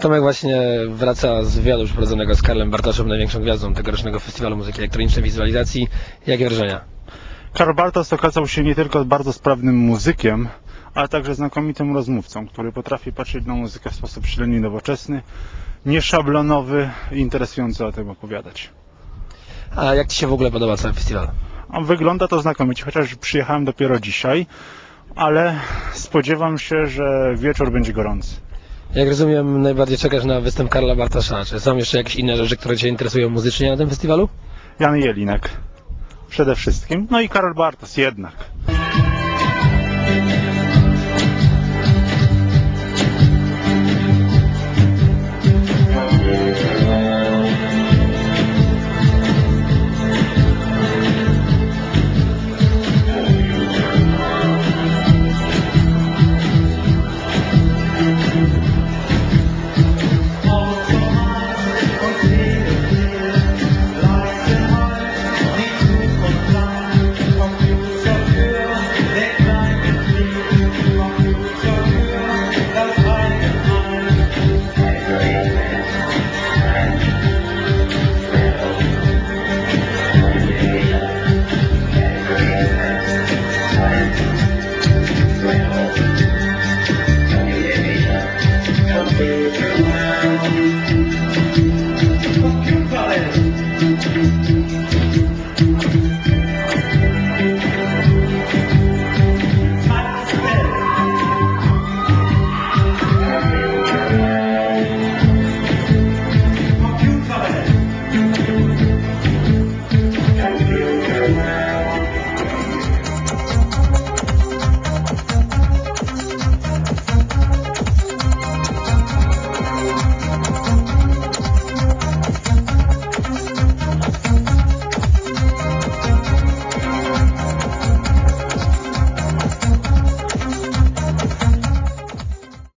Tomek właśnie wraca z wywiadu przeprowadzonego z Karlem Bartoszem, największą gwiazdą tegorocznego Festiwalu Muzyki Elektronicznej Wizualizacji. Jakie wrażenia? Karl Bartos okazał się nie tylko bardzo sprawnym muzykiem, ale także znakomitym rozmówcą, który potrafi patrzeć na muzykę w sposób średni nowoczesny, nieszablonowy i interesująco o tym opowiadać. A jak Ci się w ogóle podoba cały festiwal? Wygląda to znakomicie, chociaż przyjechałem dopiero dzisiaj, ale spodziewam się, że wieczór będzie gorący. Jak rozumiem, najbardziej czekasz na występ Karla Bartosza. Czy są jeszcze jakieś inne rzeczy, które Cię interesują muzycznie na tym festiwalu? Jan Jelinek przede wszystkim, no i Karol Bartos jednak.